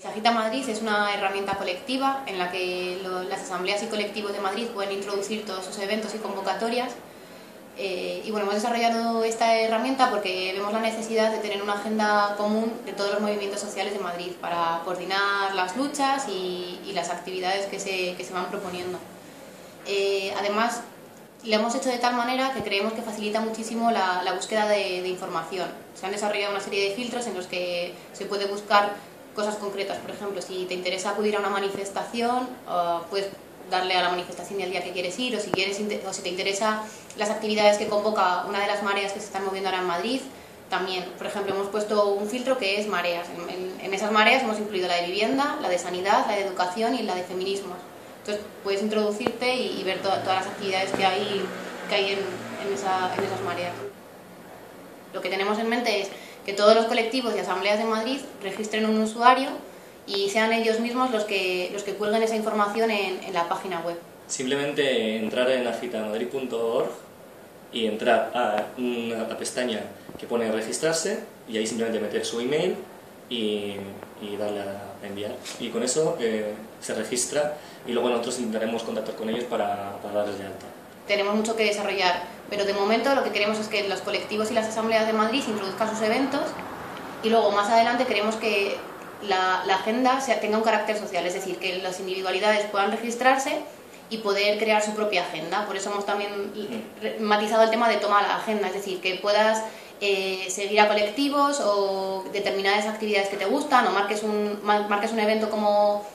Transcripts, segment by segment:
Sagita Madrid es una herramienta colectiva en la que las asambleas y colectivos de Madrid pueden introducir todos sus eventos y convocatorias. Eh, y bueno, hemos desarrollado esta herramienta porque vemos la necesidad de tener una agenda común de todos los movimientos sociales de Madrid para coordinar las luchas y, las actividades que se, que se van proponiendo. Eh, además, lo hemos hecho de tal manera que creemos que facilita muchísimo la, búsqueda de, de información. Se han desarrollado una serie de filtros en los que se puede buscar cosas concretas. Por ejemplo, si te interesa acudir a una manifestación, uh, puedes darle a la manifestación y día que quieres ir, o si, quieres, o si te interesa las actividades que convoca una de las mareas que se están moviendo ahora en Madrid, también. Por ejemplo, hemos puesto un filtro que es mareas. En, esas mareas hemos incluido la de vivienda, la de sanidad, la de educación y la de feminismo. Entonces puedes introducirte y, ver todas las actividades que hay, que hay en esas mareas. Lo que tenemos en mente es que todos los colectivos y asambleas de Madrid registren un usuario y sean ellos mismos los que, los que cuelguen esa información en, en la página web. Simplemente entrar en agitamadrid.org y entrar a una pestaña que pone registrarse y ahí simplemente meter su email y, y darle a enviar. Y con eso eh, se registra y luego nosotros intentaremos contactar con ellos para, para darles de alta tenemos mucho que desarrollar, pero de momento lo que queremos es que los colectivos y las asambleas de Madrid introduzcan sus eventos y luego más adelante queremos que la, agenda tenga un carácter social, es decir, que las individualidades puedan registrarse y poder crear su propia agenda. Por eso hemos también matizado el tema de toma la agenda, es decir, que puedas eh, seguir a colectivos o determinadas actividades que te gustan o marques un, marques un evento como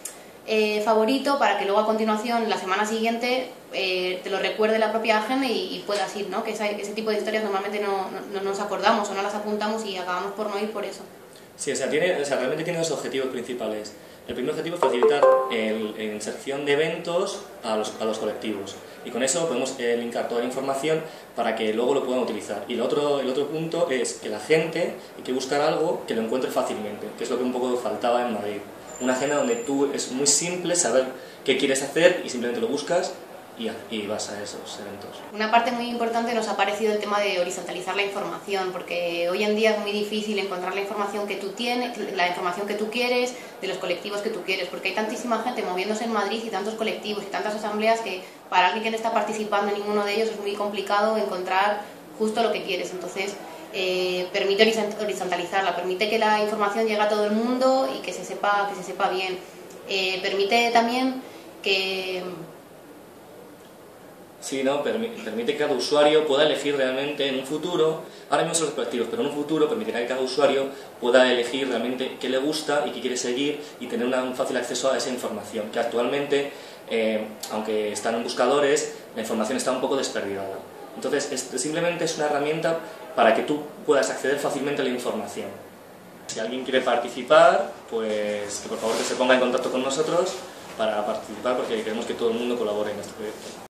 eh, favorito para que luego a continuación, la semana siguiente, eh, te lo recuerde la propia agenda y, puedas ir, ¿no? Que ese, tipo de historias normalmente no, nos acordamos o no las apuntamos y acabamos por no ir por eso. Sí, o sea, tiene, o sea, realmente tiene dos objetivos principales. El primer objetivo es facilitar la inserción de eventos a los, a los, colectivos y con eso podemos eh, linkar toda la información para que luego lo puedan utilizar. Y el otro, el otro punto es que la gente hay que buscar algo que lo encuentre fácilmente, que es lo que un poco faltaba en Madrid una agenda donde tú es muy simple saber qué quieres hacer y simplemente lo buscas y, y, vas a esos eventos. Una parte muy importante nos ha parecido el tema de horizontalizar la información, porque hoy en día es muy difícil encontrar la información que tú tienes, la información que tú quieres, de los colectivos que tú quieres, porque hay tantísima gente moviéndose en Madrid y tantos colectivos y tantas asambleas que para alguien que no está participando en ninguno de ellos es muy complicado encontrar justo lo que quieres. Entonces, eh, permite horizontalizarla, permite que la información llegue a todo el mundo y que se sepa, que se sepa bien. Eh, permite también que... Sí, no, permite que cada usuario pueda elegir realmente en un futuro, ahora mismo son los colectivos, pero en un futuro permitirá que cada usuario pueda elegir realmente qué le gusta y qué quiere seguir y tener un fácil acceso a esa información, que actualmente, eh, aunque están en buscadores, la información está un poco desperdigada. Entonces, simplemente es una herramienta para que tú puedas acceder fácilmente a la información. Si alguien quiere participar, pues que por favor que se ponga en contacto con nosotros para participar porque queremos que todo el mundo colabore en este proyecto.